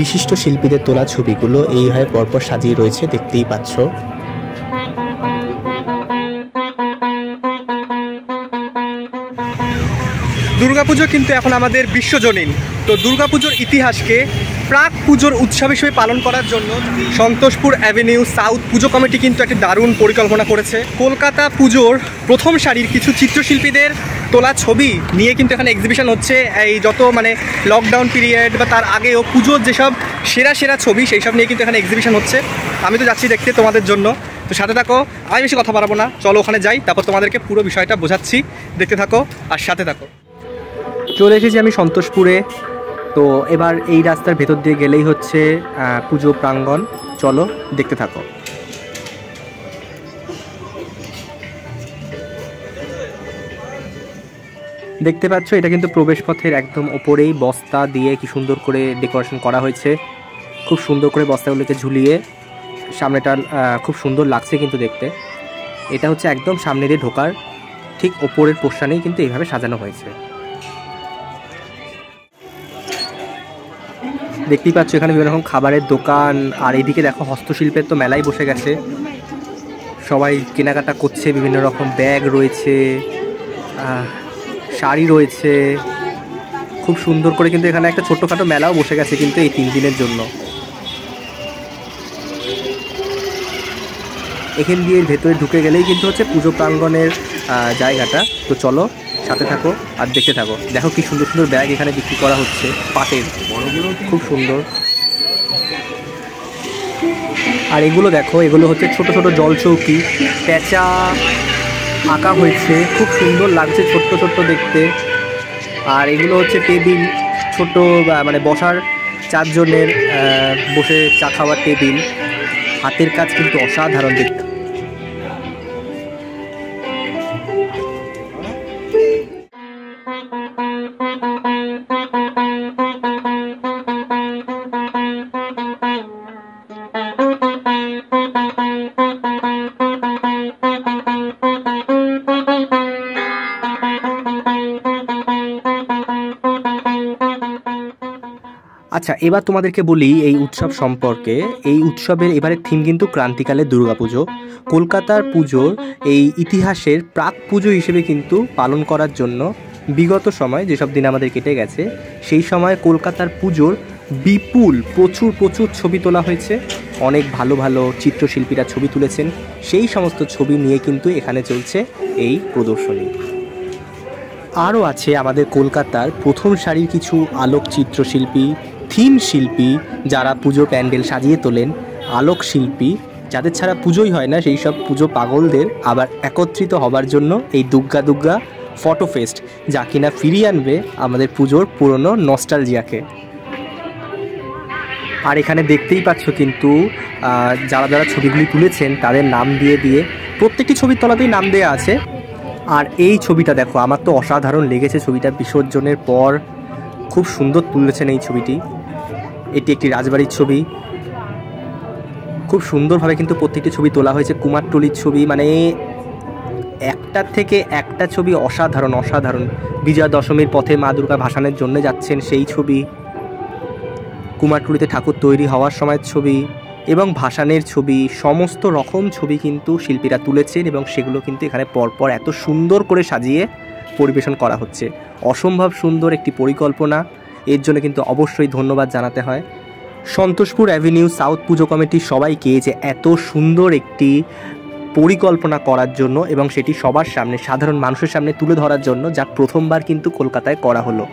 বিশিষ্ট শিল্পীদের তোলা ছবিগুলো এইভাবে পরপর সাজিয়ে রয়েছে, দেখতেই পাচ্ছ। দুর্গাপুজো কিন্তু এখন আমাদের বিশ্বজনীন। তো দুর্গাপুজোর ইতিহাসকে প্রাক পুজোর উৎসব হিসেবে পালন করার জন্য Santoshpur avenue south Puja committee কিন্তু একটি দারুণ পরিকল্পনা করেছে। কলকাতা পুজোর প্রথম সারির কিছু চিত্রশিল্পীদের তোলা ছবি নিয়ে কিন্তু এখানে এক্সিবিশন হচ্ছে। এই যত মানে লকডাউন পিরিয়ড বা তার আগেও পুজোর যেসব সেরা সেরা ছবি সেই সব নিয়ে কিন্তু এখানে এক্সিবিশন হচ্ছে। আমি তো যাচ্ছি দেখতে তোমাদের জন্য। তো সাথে থাকো, আমি বেশি কথা বাড়াবো না। চলো ওখানে যাই, তারপর তোমাদেরকে পুরো বিষয়টা বোঝাচ্ছি। দেখতে থাকো আর সাথে থাকো। চলে এসেছি আমি সন্তোষপুরে। তো এবার এই রাস্তার ভেতর দিয়ে গেলেই হচ্ছে পুজো প্রাঙ্গণ। চলো, দেখতে থাকো। দেখতে পাচ্ছ, এটা কিন্তু প্রবেশপথের একদম ওপরেই বস্তা দিয়ে কি সুন্দর করে ডেকোরেশন করা হয়েছে। খুব সুন্দর করে বস্তাগুলোকে ঝুলিয়ে সামনেটা খুব সুন্দর লাগছে কিন্তু দেখতে। এটা হচ্ছে একদম সামনে দিয়ে ঢোকার, ঠিক ওপরের পোর্শানেই কিন্তু এইভাবে সাজানো হয়েছে। দেখতেই পাচ্ছ, এখানে বিভিন্ন রকম খাবারের দোকান, আর এইদিকে দেখো হস্তশিল্পের তো মেলাই বসে গেছে। সবাই কেনাকাটা করছে, বিভিন্ন রকম ব্যাগ রয়েছে শাড়ি রয়েছে। খুব সুন্দর করে কিন্তু এখানে একটা ছোট্টখাটো মেলাও বসে গেছে কিন্তু এই তিন দিনের জন্য। এখান দিয়ে ভেতরে ঢুকে গেলেই কিন্তু হচ্ছে পুজো প্রাঙ্গণের জায়গাটা। তো চলো সাথে থাকো আর দেখতে থাকো। দেখো কি সুন্দর সুন্দর ব্যাগ এখানে বিক্রি করা হচ্ছে, পাটের। খুব সুন্দর। আর এগুলো দেখো, এগুলো হচ্ছে ছোট ছোট জলচৌকি প্যাঁচা আঁকা হয়েছে, খুব সুন্দর লাগছে ছোট্ট ছোট্ট দেখতে। আর এগুলো হচ্ছে টেবিল, ছোট মানে বসার চারজনের বসে চা খাওয়ার টেবিল। হাতের কাজ কিন্তু অসাধারণ দেখতে। আচ্ছা এবার তোমাদেরকে বলি এই উৎসব সম্পর্কে। এই উৎসবের এবারের থিম কিন্তু ক্রান্তিকালের দুর্গাপুজো কলকাতার পুজোর এই ইতিহাসের প্রাক পুজো হিসেবে কিন্তু পালন করার জন্য বিগত সময় যেসব দিন আমাদের কেটে গেছে, সেই সময় কলকাতার পুজোর বিপুল, প্রচুর প্রচুর ছবি তোলা হয়েছে। অনেক ভালো ভালো চিত্রশিল্পীরা ছবি তুলেছেন। সেই সমস্ত ছবি নিয়ে কিন্তু এখানে চলছে এই প্রদর্শনী। আরও আছে আমাদের কলকাতার প্রথম সারির কিছু আলোকচিত্র শিল্পী থিম শিল্পী যারা পুজো প্যান্ডেল সাজিয়ে তোলেন, আলোক শিল্পী, যাদের ছাড়া পুজোই হয় না, সেই সব পুজো পাগলদের আবার একত্রিত হবার জন্য এই দুর্গা দুর্গা ফটো ফেস্ট, যা কিনা ফিরিয়ে আনবে আমাদের পুজোর পুরনো নস্টালজিয়াকে। আর এখানে দেখতেই পাচ্ছ কিন্তু যারা যারা ছবিগুলি তুলেছেন, তাদের নাম দিয়ে দিয়ে প্রত্যেকটি ছবির তলাতেই নাম দেওয়া আছে। আর এই ছবিটা দেখো, আমার তো অসাধারণ লেগেছে ছবিটা বিসর্জনের পর। খুব সুন্দর তুলেছেন এই ছবিটি। এটি একটি রাজবাড়ির ছবি। খুব সুন্দরভাবে কিন্তু প্রত্যেকটি ছবি তোলা হয়েছে। কুমারটুলির ছবি মানে একটার থেকে একটা ছবি অসাধারণ অসাধারণ। বিজয়া দশমীর পথে মা দুর্গা ভাসানের জন্য যাচ্ছেন সেই ছবি। কুমারটুলিতে ঠাকুর তৈরি হওয়ার সময়ের ছবি এবং ভাসানের ছবি, সমস্ত রকম ছবি কিন্তু শিল্পীরা তুলেছেন এবং সেগুলো কিন্তু এখানে পরপর এত সুন্দর করে সাজিয়ে পরিবেশন করা হচ্ছে। অসম্ভব সুন্দর একটি পরিকল্পনা। এর জন্য কিন্তু অবশ্যই ধন্যবাদ জানাতে হয়। Santoshpur avenue south Puja committee সবাইকে যে এত সুন্দর একটি পরিকল্পনা করার জন্য এবং সেটি সবার সামনে, সাধারণ মানুষের সামনে তুলে ধরার জন্য যা প্রথমবার কিন্তু কলকাতায় করা হলো।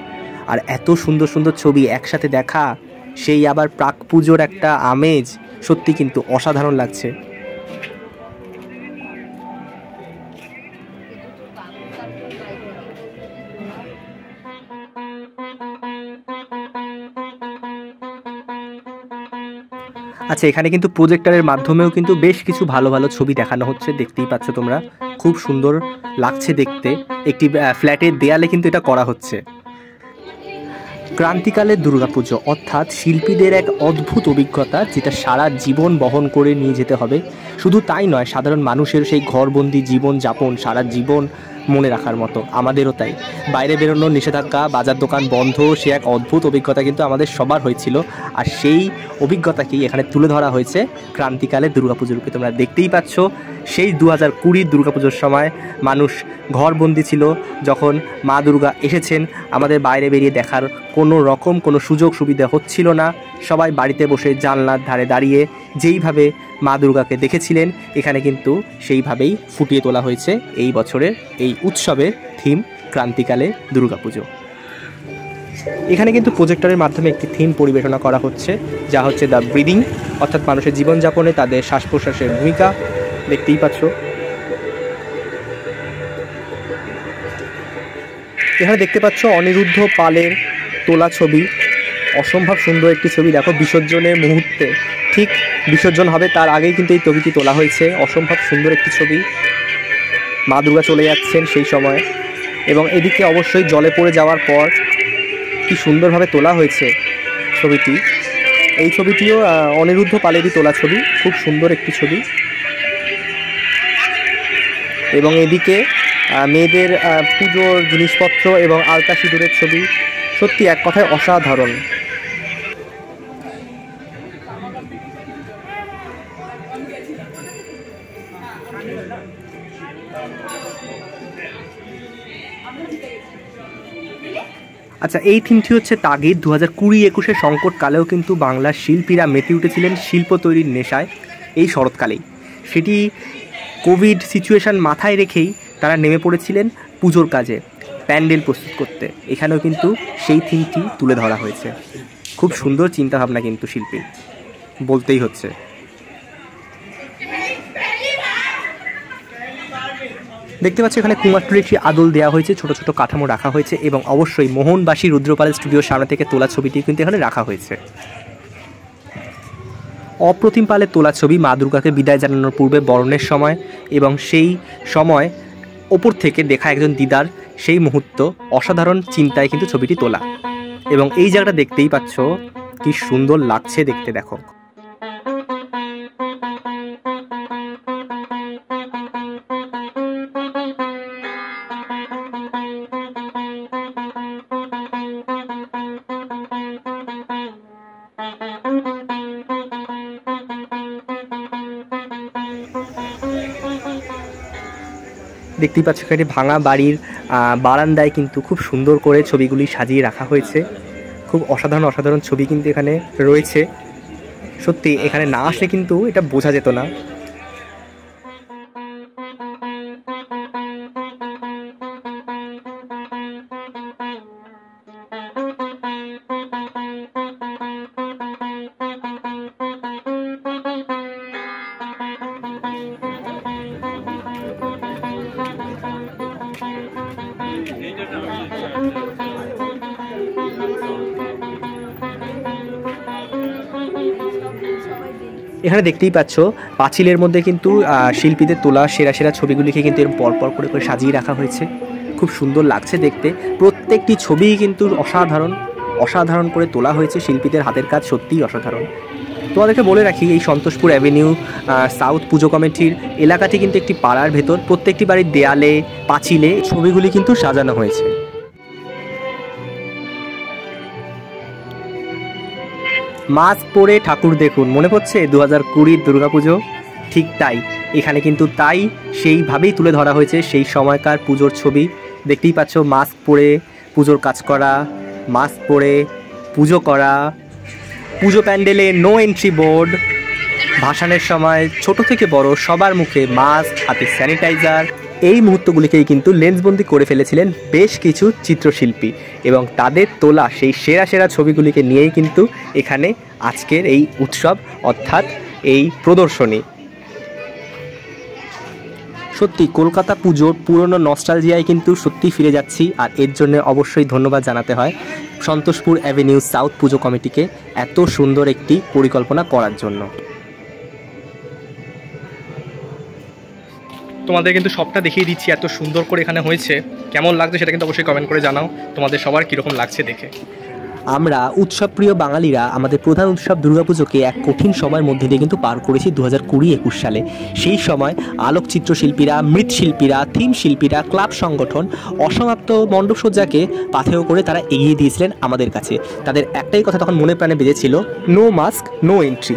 আর এত সুন্দর সুন্দর ছবি একসাথে দেখা, সেই আবার প্রাক পুজোর একটা আমেজ, সত্যি কিন্তু অসাধারণ লাগছে। আচ্ছা এখানে কিন্তু প্রজেক্টরের মাধ্যমেও কিন্তু বেশ কিছু ভালো ভালো ছবি দেখানো হচ্ছে, দেখতেই পাচ্ছ তোমরা। খুব সুন্দর লাগছে দেখতে। একটি ফ্ল্যাটের দেয়ালে কিন্তু এটা করা হচ্ছে। ক্রান্তিকালের দুর্গাপুজো, অর্থাৎ শিল্পীদের এক অদ্ভুত অভিজ্ঞতা যেটা সারা জীবন বহন করে নিয়ে যেতে হবে। শুধু তাই নয়, সাধারণ মানুষের সেই ঘরবন্দি জীবন যাপন সারা জীবন মনে রাখার মতো। আমাদেরও তাই। বাইরে বেরোনোর নিষেধাজ্ঞা, বাজার দোকান বন্ধ, সে এক অদ্ভুত অভিজ্ঞতা কিন্তু আমাদের সবার হয়েছিল। আর সেই অভিজ্ঞতাকেই এখানে তুলে ধরা হয়েছে ক্রান্তিকালের দুর্গাপুজোর রূপে তোমরা দেখতেই পাচ্ছ, সেই দু হাজার কুড়ির দুর্গাপুজোর সময় মানুষ ঘরবন্দি ছিল। যখন মা দুর্গা এসেছেন, আমাদের বাইরে বেরিয়ে দেখার কোনো রকম কোনো সুযোগ সুবিধা হচ্ছিল না। সবাই বাড়িতে বসে জানলার ধারে দাঁড়িয়ে যেইভাবে মা দুর্গাকে দেখেছিলেন। এখানে কিন্তু সেইভাবেই ফুটিয়ে তোলা হয়েছে এই বছরের এই উৎসবের থিম ক্রান্তিকালে দুর্গাপুজো। এখানে কিন্তু প্রজেক্টরের মাধ্যমে একটি থিম পরিবেশনা করা হচ্ছে, যা হচ্ছে দ্য ব্রিদিং অর্থাৎ মানুষের জীবনযাপনে তাদের শ্বাস প্রশ্বাসের ভূমিকা। দেখতেই পাচ্ছ। এখানে দেখতে পাচ্ছ অনিরুদ্ধ পালের তোলা ছবি। অসম্ভব সুন্দর একটি ছবি। দেখো, বিসর্জনের মুহূর্তে। ঠিক বিসর্জন হবে, তার আগেই কিন্তু এই ছবিটি তোলা হয়েছে। অসম্ভব সুন্দর একটি ছবি। মা দুর্গা চলে যাচ্ছেন সেই সময়। এবং এদিকে অবশ্যই জলে পড়ে যাওয়ার পর কি সুন্দরভাবে তোলা হয়েছে ছবিটি। এই ছবিটিও অনিরুদ্ধ পালেরই তোলা ছবি। খুব সুন্দর একটি ছবি। এবং এদিকে মেয়েদের পুজোর জিনিসপত্র এবং আলতা সিঁদুরের ছবি। সত্যি এক কথায় অসাধারণ। আচ্ছা এই থিমটি হচ্ছে তাগিদ। দু হাজার কুড়ি একুশে সংকটকালেও কিন্তু বাংলার শিল্পীরা মেতে উঠেছিলেন শিল্প তৈরির নেশায় এই শরৎকালেই। সেটি কোভিড সিচুয়েশন মাথায় রেখেই তারা নেমে পড়েছিলেন পুজোর কাজে প্যান্ডেল প্রস্তুত করতে। এখানেও কিন্তু সেই থিমটি তুলে ধরা হয়েছে। খুব সুন্দর চিন্তাভাবনা কিন্তু শিল্পী বলতেই হচ্ছে। দেখতে পাচ্ছি এখানে কুমারটুলির একটি আদল দেওয়া হয়েছে, ছোট ছোট কাঠামো রাখা হয়েছে এবং অবশ্যই মোহনবাসী রুদ্রপালের স্টুডিওর সামনে থেকে তোলা ছবিটি কিন্তু এখানে রাখা হয়েছে। অপ্রতিম পালের তোলা ছবি মা দুর্গাকে বিদায় জানানোর পূর্বে বরণের সময় এবং সেই সময় ওপর থেকে দেখা একজন দিদার সেই মুহূর্ত অসাধারণ চিন্তায় কিন্তু ছবিটি তোলা। এবং এই জায়গাটা দেখতেই পাচ্ছ, কি সুন্দর লাগছে দেখতে, দেখো। দেখতেই পাচ্ছ এখানে ভাঙা বাড়ির বারান্দায় কিন্তু খুব সুন্দর করে ছবিগুলি সাজিয়ে রাখা হয়েছে। খুব অসাধারণ অসাধারণ ছবি কিন্তু এখানে রয়েছে। সত্যি, এখানে না আসলে কিন্তু এটা বোঝা যেত না। এখানে দেখতেই পাচ্ছ, পাঁচিলের মধ্যে কিন্তু শিল্পীদের তোলা সেরা সেরা ছবিগুলিকে কিন্তু এরকম পরপর করে করে সাজিয়ে রাখা হয়েছে। খুব সুন্দর লাগছে দেখতে। প্রত্যেকটি ছবিই কিন্তু অসাধারণ অসাধারণ করে তোলা হয়েছে শিল্পীদের হাতের কাজ সত্যিই অসাধারণ। তোমাদেরকে বলে রাখি, এই সন্তোষপুর অ্যাভিনিউ সাউথ পুজো কমিটির এলাকাটি কিন্তু একটি পাড়ার ভেতর। প্রত্যেকটি বাড়ির দেয়ালে, পাঁচিলে ছবিগুলি কিন্তু সাজানো হয়েছে। মাস্ক পরে ঠাকুর দেখুন। মনে পড়ছে দু হাজার কুড়ির দুর্গাপুজো? ঠিক তাই। এখানে কিন্তু তাই, সেইভাবেই তুলে ধরা হয়েছে সেই সময়কার পুজোর ছবি। দেখতেই পাচ্ছ, মাস্ক পরে পুজোর কাজ করা, মাস্ক পরে পুজো করা। পুজো প্যান্ডেলে নো এন্ট্রি বোর্ড ভাসানের সময় ছোট থেকে বড়, সবার মুখে মাস্ক হাতে স্যানিটাইজার এই মুহূর্তগুলিকেই কিন্তু লেন্সবন্দি করে ফেলেছিলেন বেশ কিছু চিত্রশিল্পী এবং তাদের তোলা সেই সেরা সেরা ছবিগুলিকে নিয়েই কিন্তু এখানে আজকের এই উৎসব অর্থাৎ এই প্রদর্শনী। সত্যি, কলকাতা পুজোর পুরনো নস্টালজিয়ায় কিন্তু সত্যি ফিরে যাচ্ছি আর এর জন্য অবশ্যই ধন্যবাদ জানাতে হয় সন্তোষপুর অ্যাভিনিউ সাউথ পুজো কমিটিকে এত সুন্দর একটি পরিকল্পনা করার জন্য। তোমাদের কিন্তু সবটা দেখিয়ে দিচ্ছি, এত সুন্দর করে এখানে হয়েছে। কেমন লাগছে সেটা কিন্তু অবশ্যই কমেন্ট করে জানাও, তোমাদের সবার কীরকম লাগছে দেখে। আমরা উৎসবপ্রিয় বাঙালিরা আমাদের প্রধান উৎসব দুর্গাপুজোকে এক কঠিন সময়ের মধ্যে দিয়ে কিন্তু পার করেছি দু হাজার কুড়ি একুশ সালে। সেই সময় আলোকচিত্র শিল্পীরা মৃৎশিল্পীরা থিম শিল্পীরা, ক্লাব সংগঠন, অসমাপ্ত মণ্ডপসজ্জাকে পাথেয় করে তারা এগিয়ে দিয়েছিলেন আমাদের কাছে। তাদের একটাই কথা তখন মনে প্রাণে বেজেছিল নো মাস্ক নো এন্ট্রি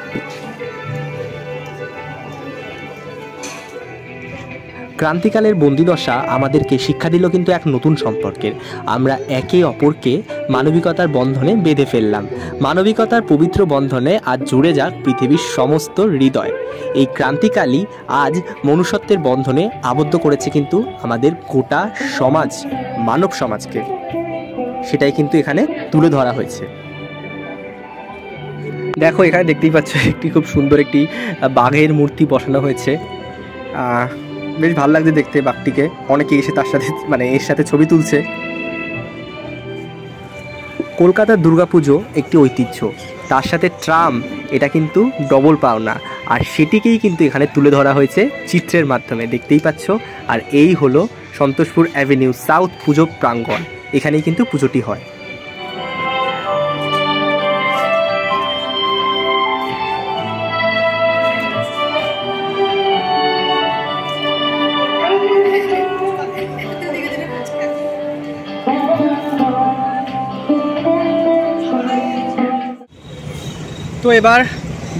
ক্রান্তিকালের বন্দিদশা আমাদেরকে শিক্ষা দিল কিন্তু এক নতুন সম্পর্কের। আমরা একে অপরকে মানবিকতার বন্ধনে বেঁধে ফেললাম। মানবিকতার পবিত্র বন্ধনে আজ জুড়ে যাক পৃথিবীর সমস্ত হৃদয়। এই ক্রান্তিকালই আজ মনুষ্যত্বের বন্ধনে আবদ্ধ করেছে কিন্তু আমাদের গোটা সমাজ, মানব সমাজকে। সেটাই কিন্তু এখানে তুলে ধরা হয়েছে। দেখো, এখানে দেখতেই পাচ্ছ একটি খুব সুন্দর একটি বাঘের মূর্তি বসানো হয়েছে। বেশ ভালো লাগছে দেখতে বাঘটিকে। অনেকে এসে তার সাথে মানে এর সাথে ছবি তুলছে। কলকাতার দুর্গাপুজো একটি ঐতিহ্য। তার সাথে ট্রাম, এটা কিন্তু ডবল পাওনা। আর সেটিকেই কিন্তু এখানে তুলে ধরা হয়েছে চিত্রের মাধ্যমে, দেখতেই পাচ্ছ। আর এই হলো সন্তোষপুর অ্যাভিনিউ সাউথ পুজো প্রাঙ্গণ। এখানেই কিন্তু পুজোটি হয়। এবার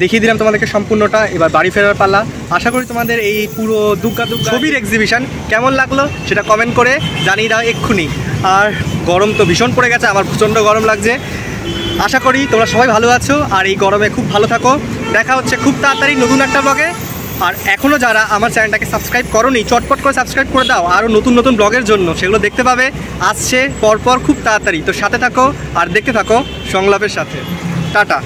দেখিয়ে দিলাম তোমাদেরকে সম্পূর্ণটা। এবার বাড়ি ফেরার পালা। আশা করি তোমাদের এই পুরো দুর্গা দুর্গা ছবির এক্সিবিশন কেমন লাগল সেটা কমেন্ট করে জানিয়ে দাও এক্ষুনি। আর গরম তো ভীষণ পড়ে গেছে, আমার প্রচণ্ড গরম লাগছে। আশা করি তোমরা সবাই ভালো আছো আর এই গরমে খুব ভালো থাকো। দেখা হচ্ছে খুব তাড়াতাড়ি নতুন একটা ব্লগে আর এখনও যারা আমার চ্যানেলটাকে সাবস্ক্রাইব করোনি, চটপট করে সাবস্ক্রাইব করে দাও। আরও নতুন নতুন ব্লগের জন্য সেগুলো দেখতে পাবে। আসছে পরপর খুব তাড়াতাড়ি। তো সাথে থাকো আর দেখতে থাকো সংলাপের সাথে। টাটা।